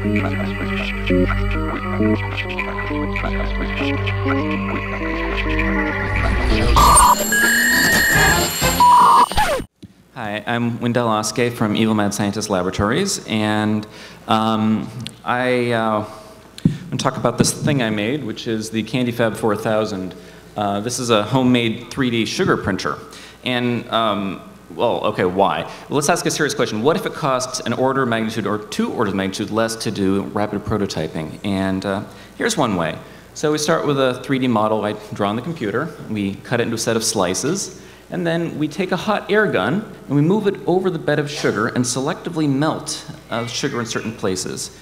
Hi, I'm Windell Oskay from Evil Mad Scientist Laboratories, and um, I uh, want to talk about this thing I made, which is the CandyFab 4000. Uh, this is a homemade 3D sugar printer. And, um, well, okay, why? Let's ask a serious question. What if it costs an order of magnitude or two orders of magnitude less to do rapid prototyping? And uh, here's one way. So we start with a 3D model I draw on the computer. We cut it into a set of slices. And then we take a hot air gun and we move it over the bed of sugar and selectively melt uh, sugar in certain places.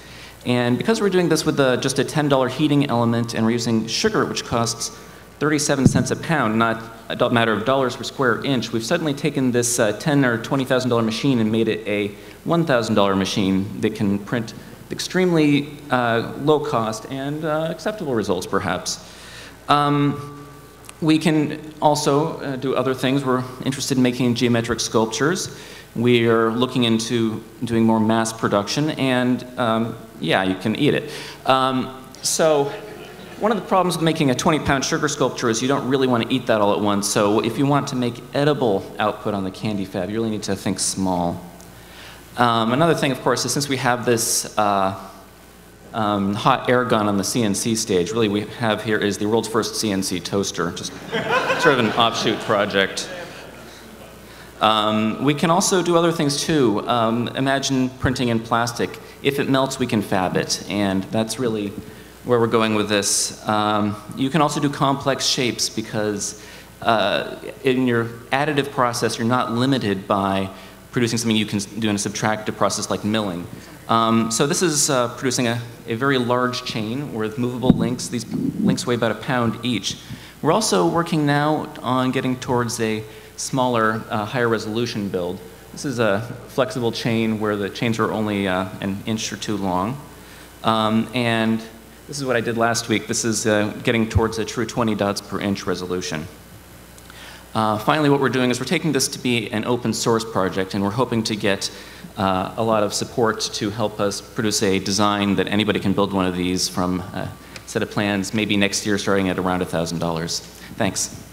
And because we're doing this with a, just a $10 heating element and we're using sugar which costs 37 cents a pound, not a matter of dollars per square inch, we've suddenly taken this uh, 10 or $20,000 machine and made it a $1,000 machine that can print extremely uh, low cost and uh, acceptable results perhaps. Um, we can also uh, do other things. We're interested in making geometric sculptures. We are looking into doing more mass production, and um, yeah, you can eat it. Um, so one of the problems with making a 20-pound sugar sculpture is you don't really want to eat that all at once. So if you want to make edible output on the CandyFab, you really need to think small. Um, another thing, of course, is since we have this uh, um, hot air gun on the CNC stage. Really, we have here is the world's first CNC toaster, just sort of an offshoot project. Um, we can also do other things too. Um, imagine printing in plastic. If it melts, we can fab it, and that's really where we're going with this. Um, you can also do complex shapes because uh, in your additive process, you're not limited by producing something you can do in a subtractive process like milling. Um, so this is uh, producing a, a, very large chain with movable links. These links weigh about a pound each. We're also working now on getting towards a smaller, uh, higher resolution build. This is a flexible chain where the chains are only uh, an inch or two long. Um, and this is what I did last week. This is uh, getting towards a true 20 dots per inch resolution. Uh, finally, what we're doing is we're taking this to be an open source project, and we're hoping to get uh, a lot of support to help us produce a design that anybody can build one of these from a set of plans, maybe next year starting at around $1,000. Thanks.